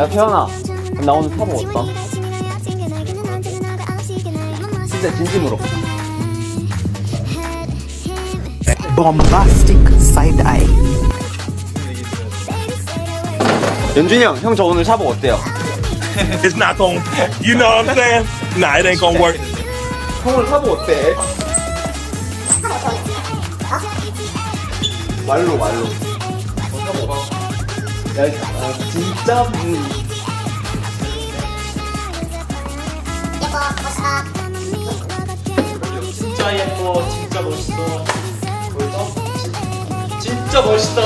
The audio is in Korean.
야 태연아 나 오늘 사복 어떠? 진짜 진심으로 bombastic side eye. 연준이 형 형 저 오늘 사복 어때요? It's not gonna, you know what I'm saying? Nah, it ain't gonna work. 형 오늘 사복 어때? 말로 말로 야 아, 진짜 음. 진짜 예뻐. 진짜 멋있어. 진짜 멋있다